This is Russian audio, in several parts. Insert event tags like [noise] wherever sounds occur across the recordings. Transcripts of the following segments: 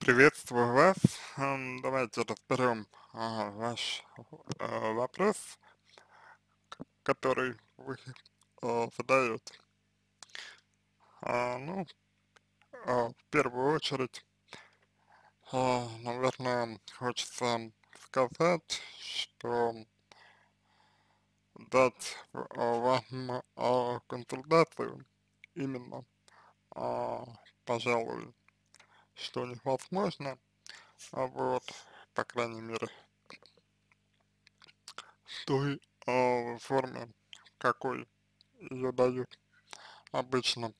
Приветствую вас. Ам, Давайте разберем а, ваш а, вопрос, который вы а, задаете. Ну, а, в первую очередь, а, наверное, хочется сказать, что дать а, вам консультацию именно, а, пожалуй, что невозможно, а вот, по крайней мере, в той а, форме, какой ее дают обычно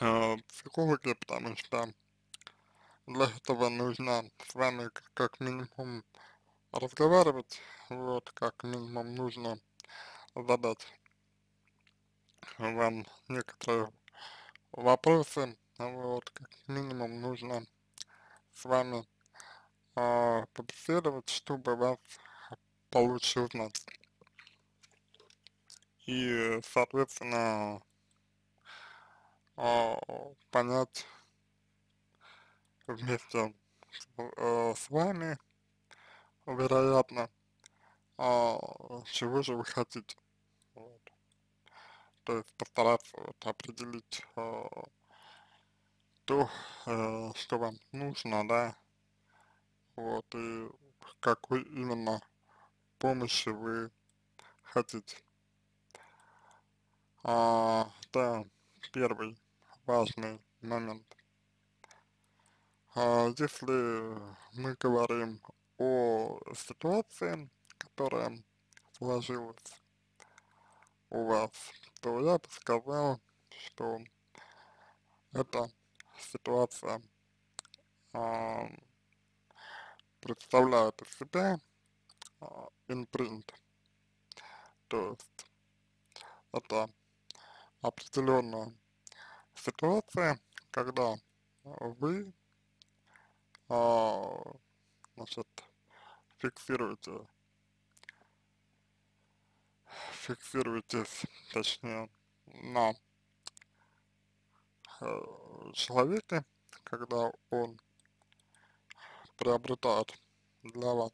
э, психологи, потому что для этого нужно с вами как минимум разговаривать, вот, как минимум нужно задать вам некоторые вопросы, вот, как минимум нужно с вами а, побеседовать, чтобы вас получше узнать. И, соответственно, а, понять вместе э, с вами, вероятно, а, чего же вы хотите. Вот. То есть постараться вот определить э, то, э, что вам нужно, да, вот, и какой именно помощи вы хотите. А, да, первый важный момент. А, если мы говорим о ситуации, которая сложилась у вас, то я бы сказал, что эта ситуация а, представляет из себя а, импринт, то есть это определенная ситуация, когда вы, а, значит, фиксируете, фиксируетесь, точнее, на э, человеке, когда он приобретает для вас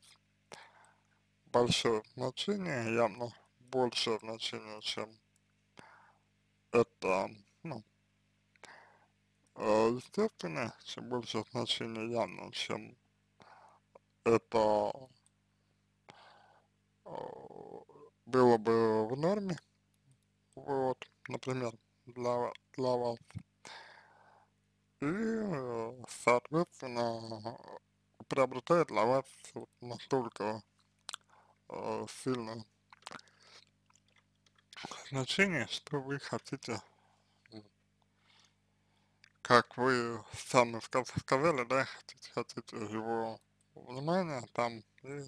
большое значение, явно большее значение, чем это, ну, э, естественно, чем больше значение явно, чем это э, было бы в норме, вот, например, для, для вас. И, соответственно, приобретает для вас настолько э, сильное значение, что вы хотите, как вы сами ска- сказали, да, хотите, хотите его внимания там и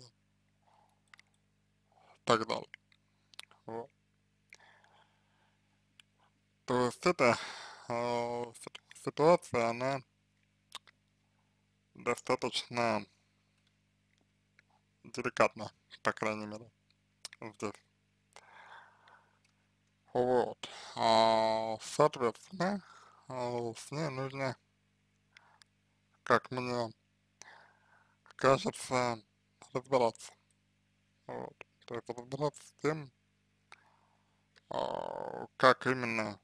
так далее. Вот. То есть эта э, ситуация, она достаточно деликатна, по крайней мере, здесь. Вот. А, соответственно, а, с ней нужно, как мне кажется, разбираться. Вот. То есть разбираться с тем, а, как именно,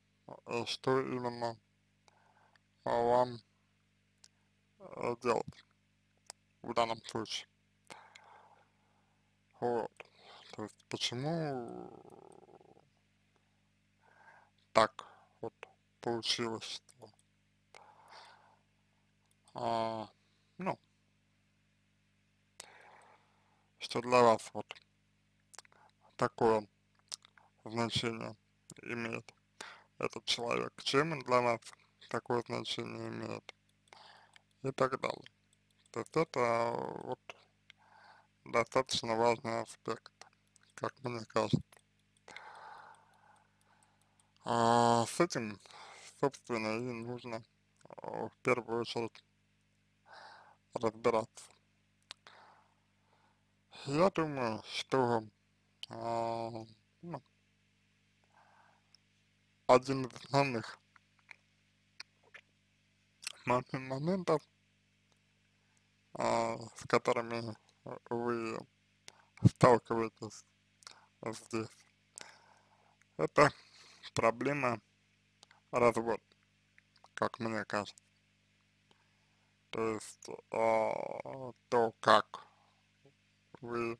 э, что именно вам э, делать в данном случае. Вот. То есть почему так вот получилось, что, а, ну, что для вас вот такое значение имеет этот человек, чем он для вас такое значение имеет и так далее. То есть это вот достаточно важный аспект, как мне кажется. А с этим, собственно, и нужно а, в первую очередь разбираться. Я думаю, что а, ну, один из основных моментов, а, с которыми вы сталкиваетесь здесь. Это проблема развод, как мне кажется. То есть э, то, как вы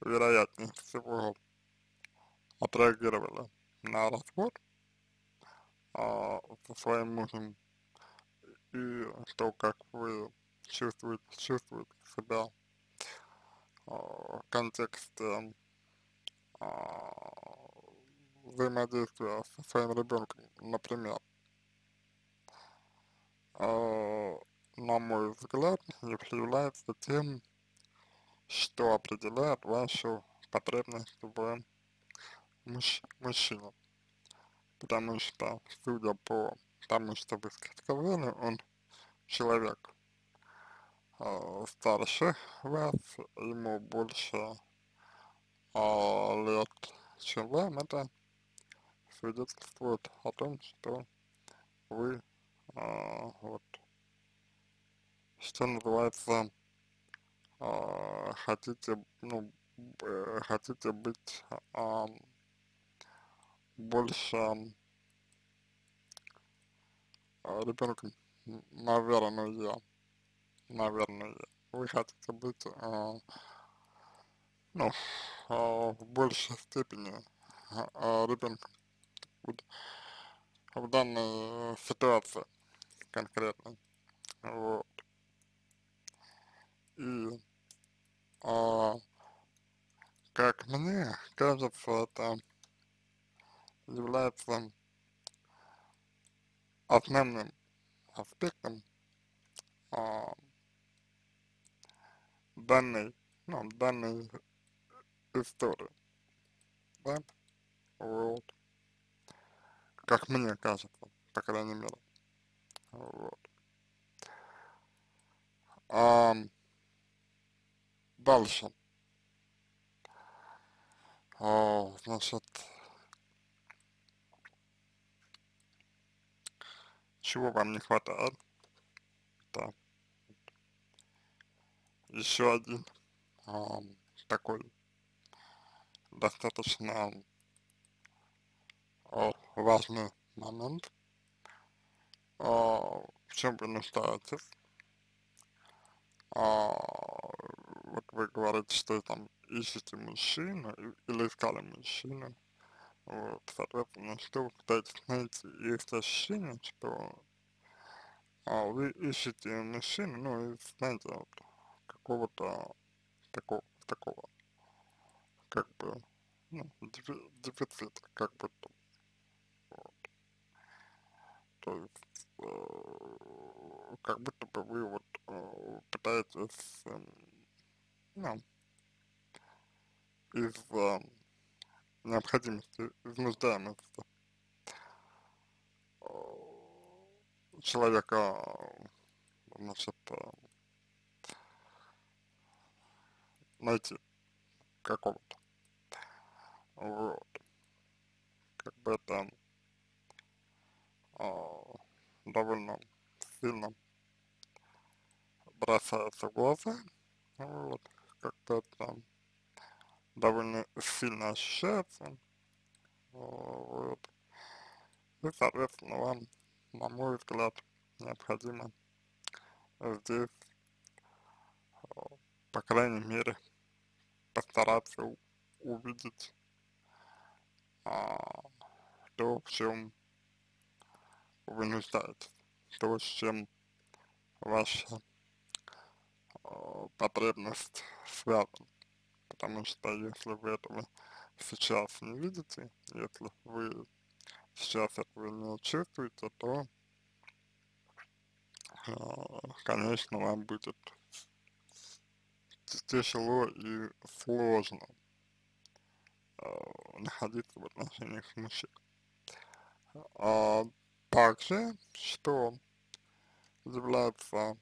вероятнее всего отреагировали на развод э, со своим мужем и то, как вы чувствуете, чувствуете себя э, в контексте э, взаимодействия со своим ребенком, например, э, на мой взгляд, является тем, что определяет вашу потребность в мужч мужчине. Потому что, судя по тому, что вы сказали, он человек э, старше вас, ему больше э, лет, чем вам, это свидетельствует о том, что вы э, вот, что называется, э, хотите, ну, э, хотите быть э, больше ребенком, наверное, наверное, вы хотите быть, э, ну, э, в большей степени э, ребенком в данной ситуации конкретно, вот, и, а, как мне кажется, это является основным аспектом а, данной, ну, данной истории, да, вот, как мне кажется, по крайней мере, вот. А, дальше. А, значит, чего вам не хватает? Так. Еще один а, такой достаточно а, важный момент. А, в чем вы нуждаетесь? А, вот вы говорите, что там ищете мужчину или искали мужчину, вот, соответственно, что вы пытаетесь найти, есть ощущение, что а, вы ищете мужчину, ну, из, знаете, вот, какого-то такого, такого, как бы, ну, дефицита, как бы, вот. то есть, э, как будто бы вы вот э, пытаетесь, э, ну, из э, необходимости, из нуждаемости э, человека, значит, э, найти какого-то. Вот. Как бы это э, довольно сильно бросается в глаза. Вот. Как-то это довольно сильно ощущается. Вот. И, соответственно, вам, на мой взгляд, необходимо здесь, по крайней мере, постараться увидеть а, то, в чем вы нуждаетесь, то, с чем ваша а, потребность связана потому что если вы этого сейчас не видите, если вы сейчас этого не чувствуете, то, э, конечно, вам будет тяжело и сложно э, находиться в отношениях с мужчиной. А также, что является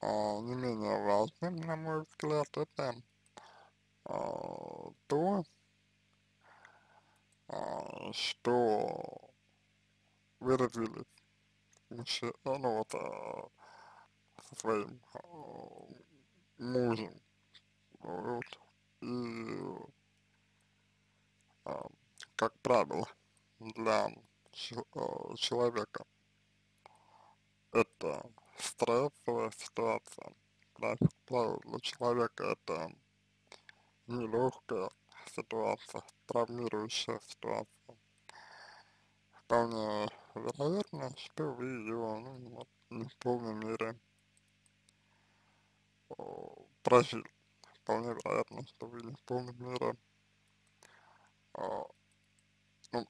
а, не менее важным, на мой взгляд, это то, а, что вы развились мужчи, ну вот, а, со своим а, мужем, вот, и, а, как правило, для чел а, человека это стрессовая ситуация, для человека это нелегкая ситуация, травмирующая ситуация. Вполне вероятно, что вы ее ну, вот, не в полной мере о, прожили. Вполне вероятно, что вы не в полной мере о, ну,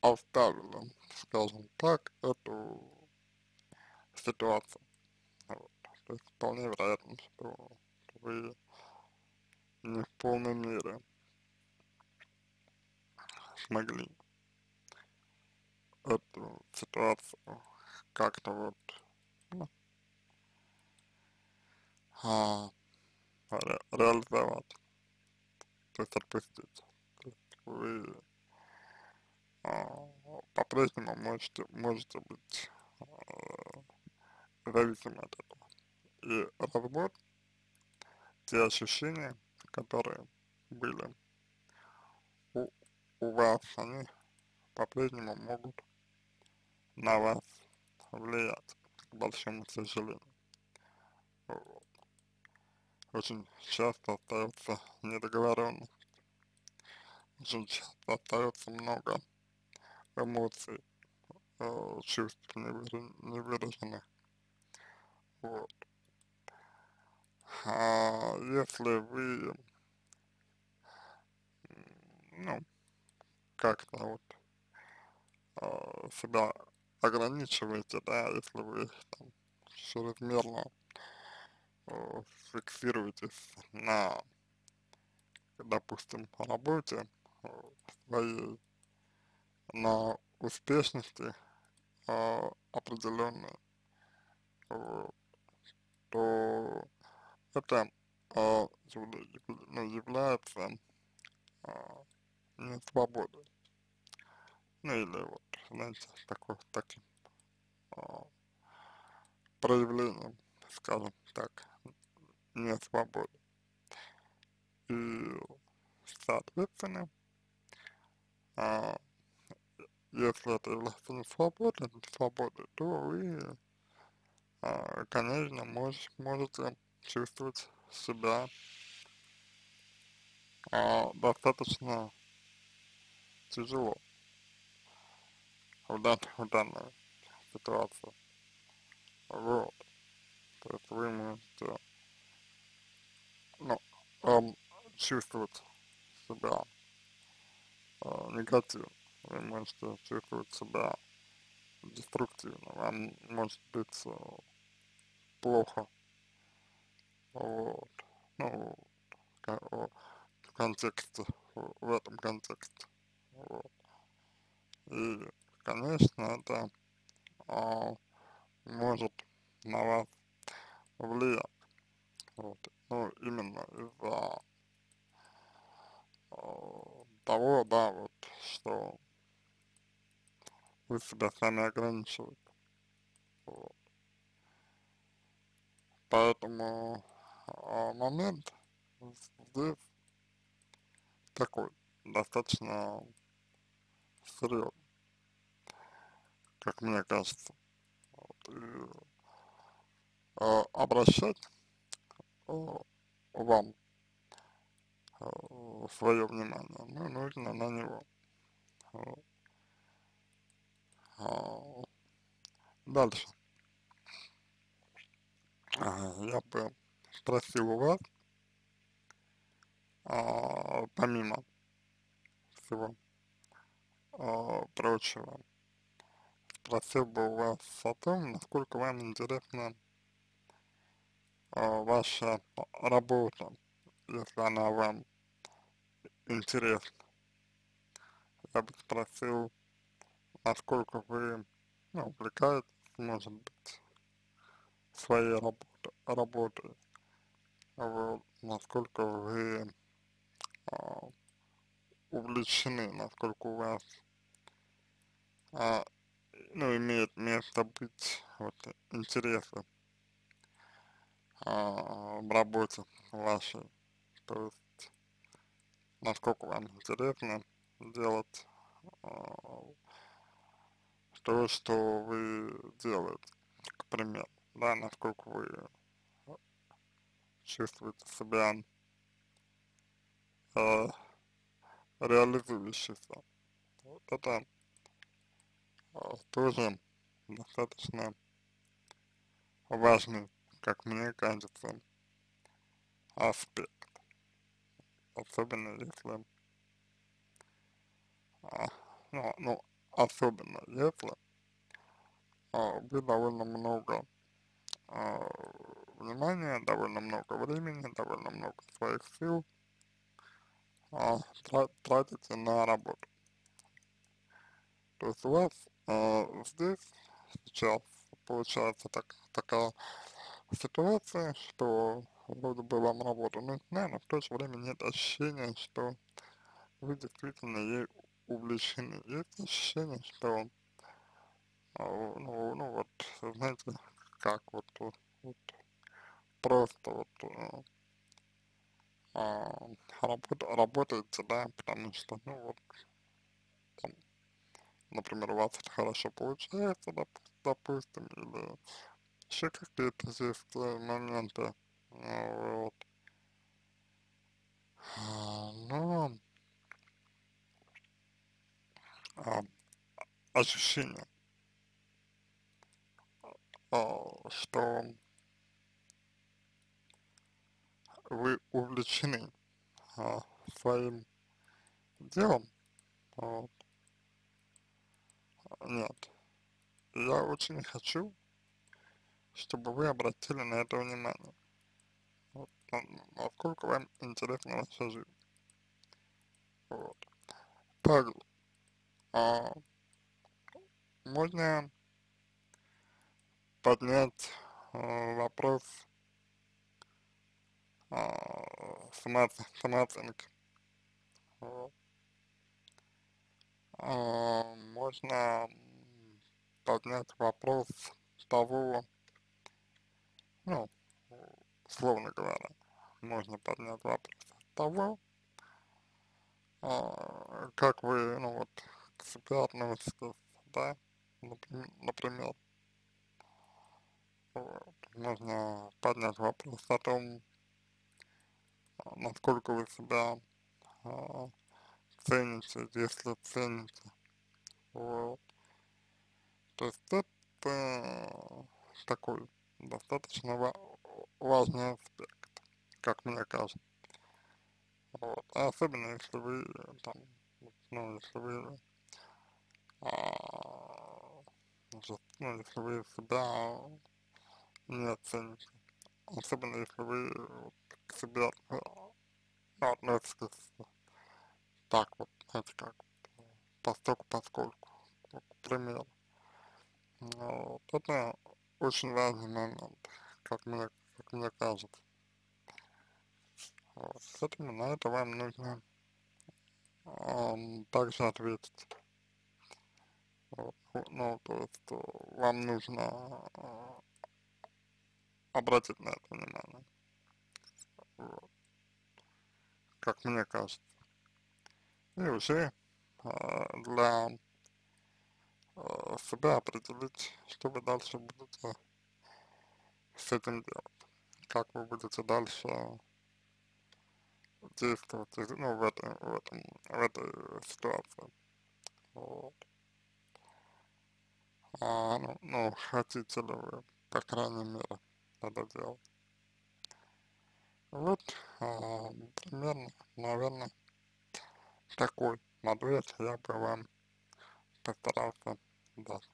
оставили, скажем так, эту ситуацию. Вот. То есть вполне вероятно, что вы не в полной мере смогли эту ситуацию как-то вот ну, а, ре реализовать, то есть отпустить. То есть вы а, по-прежнему можете, можете быть а, зависимы от этого. И развод, те ощущения, которые были у, у вас, они по-прежнему могут на вас влиять, к большому сожалению. Вот. Очень часто остается недоговоренность, очень часто остается много эмоций, э, чувств невыраженных. Вот. А если вы, ну, как-то вот э, себя ограничиваете, да, если вы там чрезмерно э, фиксируетесь на, допустим, работе э, своей, на успешности э, определенной, то это э, ну, является э, не свободой. Ну или вот, знаете, такой, таким э, проявлением, скажем так, не свободы. И, соответственно, э, если это является не свободой, свободой, то вы, э, конечно, мож, можете чувствовать себя э, достаточно тяжело в, дан, в данной ситуации. Вот. То есть вы можете ну, эм, чувствовать себя э, негативно. Вы можете чувствовать себя деструктивно. Вам может быть э, плохо. Вот. Ну, в контексте, в этом контексте. Вот. И конечно, это а, может на вас влиять. Вот. Ну, именно из-за а, того, да, вот, что вы себя сами ограничиваете. Вот. Поэтому момент здесь такой, достаточно серьезный как мне кажется. И, э, обращать э, вам э, свое внимание, ну, нужно на него. А, дальше. А, я бы спросил у вас, а, помимо всего а, прочего, спросил бы у вас о том, насколько вам интересна э, ваша работа, если она вам интересна. Я бы спросил, насколько вы ну, увлекаетесь, может быть, своей работой, насколько вы э, увлечены, насколько у вас э, ну, имеет место быть вот интересы а, в работе вашей, то есть насколько вам интересно делать а, то, что вы делаете, к примеру, да, насколько вы чувствуете себя э, реализующейся. Вот это э, тоже достаточно важный, как мне кажется, аспект. Особенно если, а, ну, ну, особенно если а, вы довольно много а, внимания, довольно много времени, довольно много своих сил а, тратите на работу. То есть у вас а, здесь сейчас получается так, такая ситуация, что вроде бы вам работа нужна, но в то же время нет ощущения, что вы действительно ей увлечены. Есть ощущение, что а, ну, ну вот, знаете, как вот, вот, просто вот э, а, работ, работаете, да, потому что, ну вот, там, например, у вас это хорошо получается, доп, допустим, или еще какие-то есть моменты, ну, вот. А, но а, ощущение, а, что вы увлечены а, своим делом, вот, нет. Я очень хочу, чтобы вы обратили на это внимание. Вот, насколько вам интересна ваша жизнь. Вот. Также а, можно поднять а, вопрос а, сама, самооценки. Вот. А, можно поднять вопрос того, ну, условно говоря, можно поднять вопрос того, а, как вы, ну вот, к себе относитесь, да, например, вот. можно поднять вопрос о том, насколько вы себя а, цените, если цените, вот. То есть это такой достаточно ва важный аспект, как мне кажется. Вот. Особенно если вы там, ну, если вы а, ну, если вы себя не оцените. Особенно если вы к себе ну, относитесь так вот, знаете как, постольку поскольку, к примеру. Вот. Это очень важный момент, как мне, как мне кажется. Вот. Этим на это вам нужно um, также ответить. Вот. Ну, то есть вам нужно uh, обратить на это внимание. Как мне кажется. И уже uh, для uh, себя определить, что вы дальше будете с этим делать. Как вы будете дальше действовать ну, в, этой, в, этом, в этой ситуации. Вот. А, ну, ну, хотите ли вы, по крайней мере, это делать. Вот, а, примерно, наверное, такой ответ я бы вам постарался дать.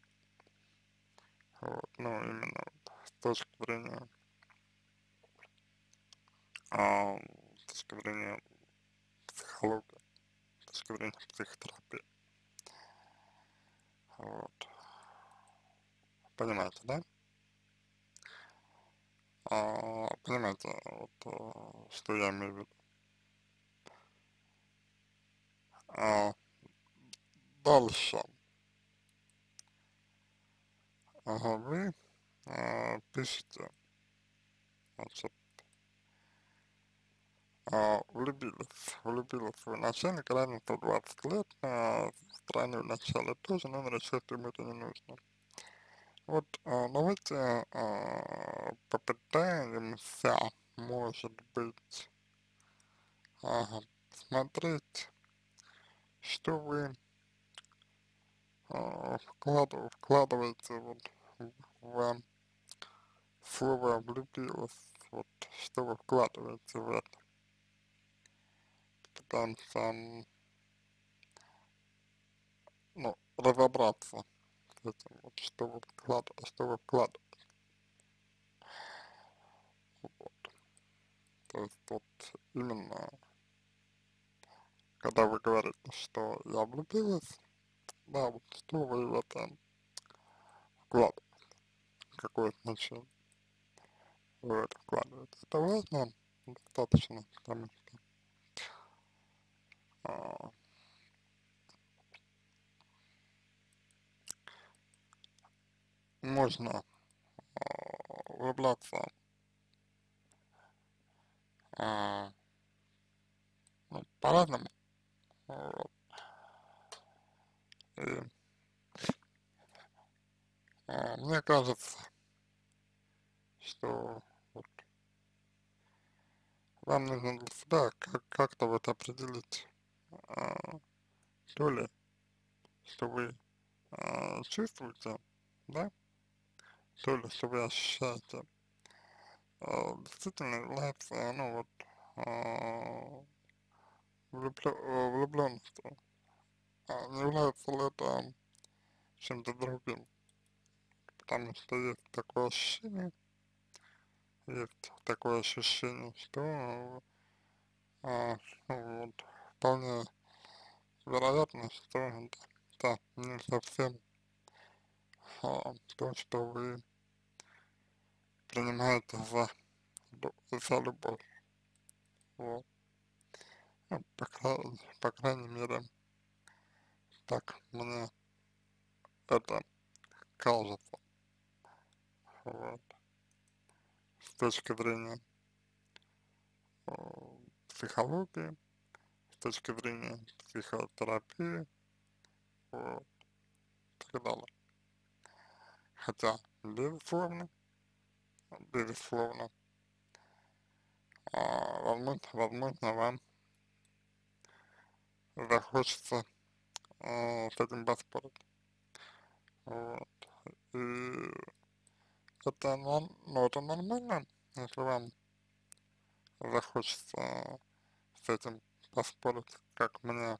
Вот, ну, именно с точки зрения, а, с точки зрения психологии, с точки зрения психотерапии. Вот. Понимаете, да? А, понимаете, вот, а, что я имею в виду. А, дальше. ага, вы э, пишете, значит, э, влюбились, влюбились вы начальник, разница 20 лет, э, в стране в начале тоже, но решили, что ему это не нужно. Вот э, давайте э, попытаемся, может быть, ага, смотреть, что вы э, вкладыв, вкладываете вот в слово влюбилась, вот что вы вкладываете в это. Пытаемся, ну, разобраться с этим, вот, что вы вкладываете, что вы вкладываете. Вот. То есть вот именно, когда вы говорите, что я влюбилась, да, вот что вы в это вкладываете, какое значение вы в это вкладываете. Это важно достаточно, потому что а, можно а, влюбляться а, ну, по-разному. Вот. И а, мне кажется, что вот, вам нужно для себя как- как-то вот определить, а, то ли, что вы а, чувствуете, да, то ли, что вы ощущаете, действительно является, ну вот, а, влюбленностью, а не является ли это чем-то другим, потому что есть такое ощущение, есть такое ощущение, что а, ну, вот, вполне вероятно, что это, это не совсем а, то, что вы принимаете за, за любовь. Вот. Ну, по, крайней, по крайней мере, так мне это кажется. Вот. С точки зрения э, психологии, с точки зрения психотерапии, вот, и так далее. Хотя, безусловно, безусловно, а, возможно, возможно, вам захочется а, с этим поспорить. Вот. И это, ну, это нормально, если вам захочется с этим поспорить, как мне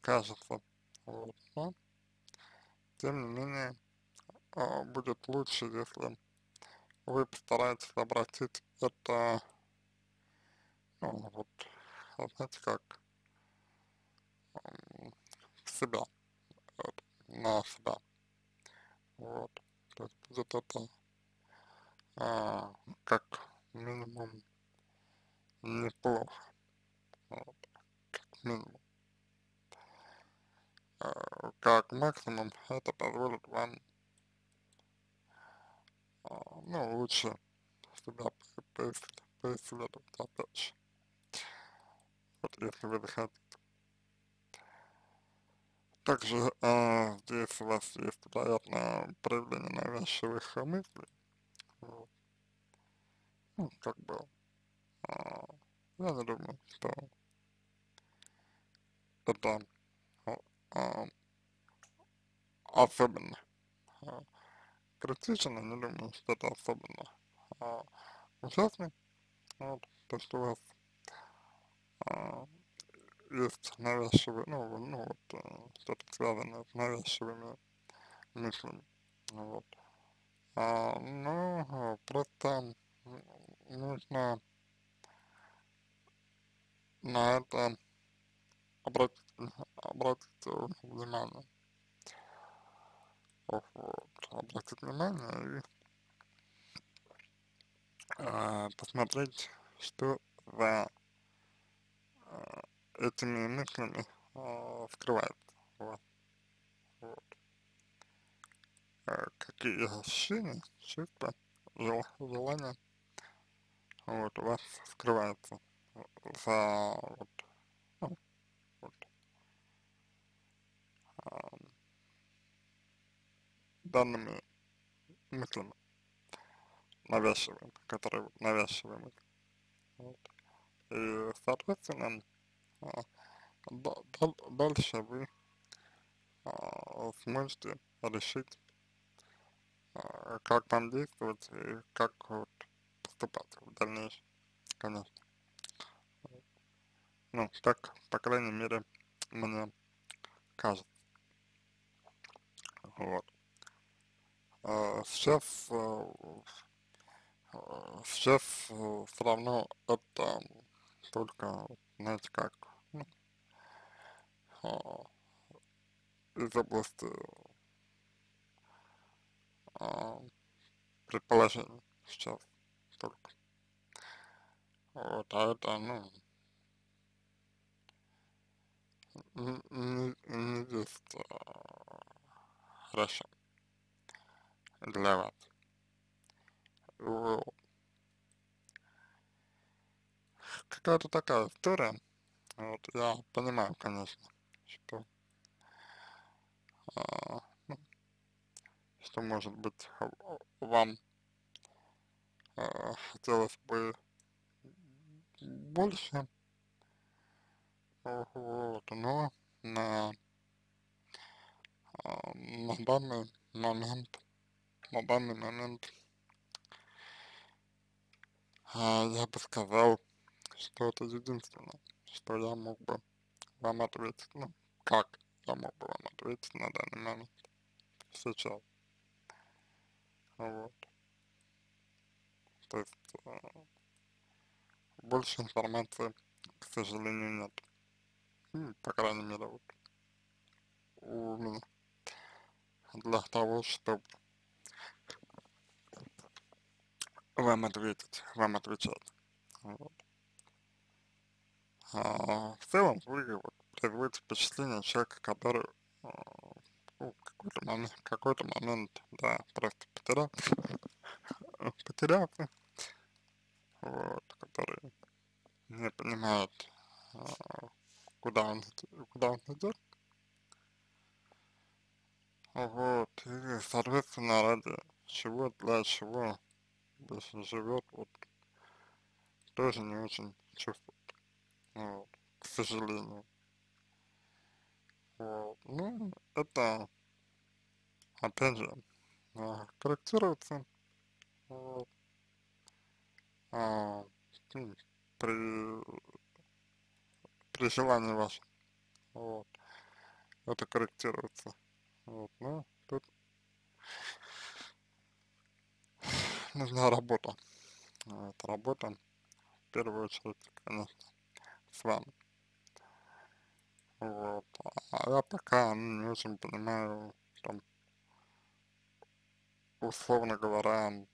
кажется. Вот. Но, тем не менее, а, будет лучше, если вы постараетесь обратить это, ну, вот, знаете, как в себя, вот, на себя. Вот. То есть будет это а, как минимум неплохо. Вот. Как минимум. А, как максимум это позволит вам, а, ну, лучше себя поисследовать, опять же. Вот если вы захотите. Также а, здесь у вас есть, вероятно, проявление навязчивых мыслей. Вот. Ну, как бы, а, я не думаю, что это а, а, особенно а, критично, не думаю, что это особенно а, ужасно. Вот, то, что у вас а, есть навязчивые, ну, ну вот, что-то связанное с навязчивыми мыслями. Вот. Ну, а, просто м, нужно на это обратить, обратить внимание. Вот, обратить внимание и а, посмотреть, что за а, этими мыслями а, скрывается вас. Вот. э, какие ощущения, чувства, жел, желания вот, у вас скрывается за вот, ну, вот, данными мыслями навязчивыми, которые мысли. Вот. И, соответственно, а, дальше вы а, сможете решить, а, как вам действовать и как вот поступать в дальнейшем, конечно. Ну, так, по крайней мере, мне кажется. Вот. А, сейчас, сейчас все равно это только, знаете, как, ну, из области а, предположений сейчас только. Вот, а это, ну, не, не, не есть а, хорошо для вас. Какая-то такая история. Вот, я понимаю, конечно, что, ну, что может быть вам а, хотелось бы больше, вот, но на, а, на данный момент, на данный момент а, я бы сказал, что это единственное, что я мог бы вам ответить, ну, как я мог бы вам ответить на данный момент, сейчас, вот. То есть э, больше информации, к сожалению, нет. Ну, по крайней мере, вот у меня. Для того, чтобы вам ответить, вам отвечать. Вот. А, в целом, вы вот, производите впечатление человека, который э, ну, какой-то момент, какой-то момент, да, просто потерял, [laughs] потерялся, вот, который не понимает, а, куда он, куда он идет. Вот, и, соответственно, ради чего, для чего, если живет, вот, тоже не очень чувствует, вот, к сожалению. Вот, ну, это, опять же, а, корректируется, вот, а, при, при желании вашем, вот, это корректируется, вот, ну, тут [laughs] нужна работа, вот, работа, в первую очередь, конечно, с вами, вот, а я пока не очень понимаю, там, условно говоря,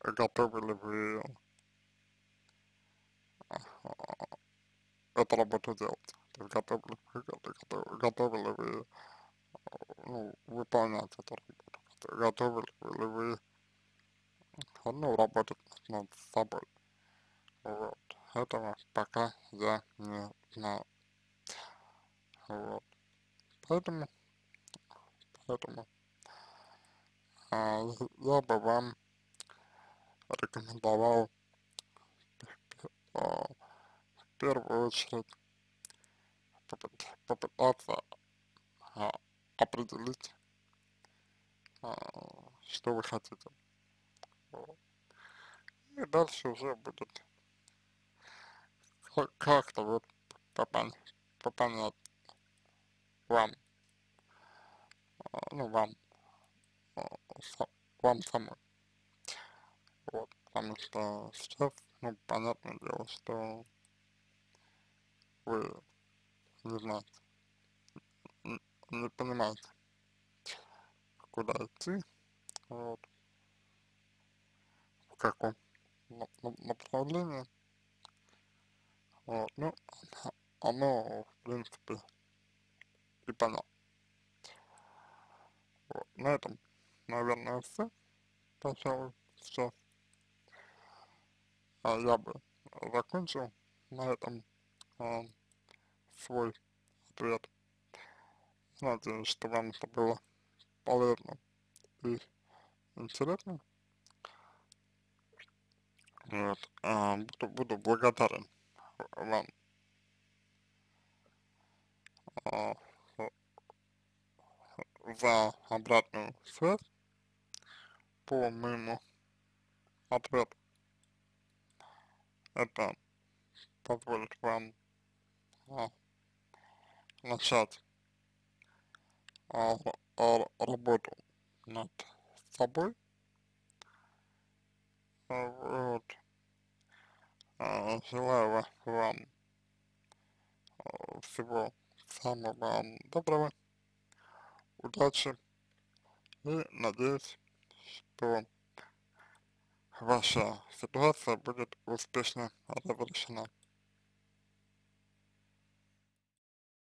готовы ли вы эту работу делать. То есть готовы ли вы, готовы, готовы ли вы ну, выполнять эту работу. Готовы ли вы, ну, работать над собой. Вот. Этого пока я не знаю. Вот. Поэтому, поэтому а, я бы вам рекомендовал а, в первую очередь попытаться а, определить, а, что вы хотите. И дальше уже будет как-то вот попонять, попонять вам, ну, вам, вам самой. Вот, потому что сейчас, ну, понятное дело, что вы не знаете, не понимаете, куда идти, вот, каком направлении, вот, ну, [laughs] оно, в принципе, и понятно. Вот, на этом наверное, все, пожалуй, сейчас. А я бы закончил на этом а, свой ответ. Надеюсь, что вам это было полезно и интересно. Вот, а, буду, буду благодарен вам а, за обратную связь по моему ответу. Это позволит вам а, начать а, а, работу над собой. А, вот. А, желаю вам а, всего самого доброго, удачи и надеюсь, что ваша ситуация будет успешно разрешена.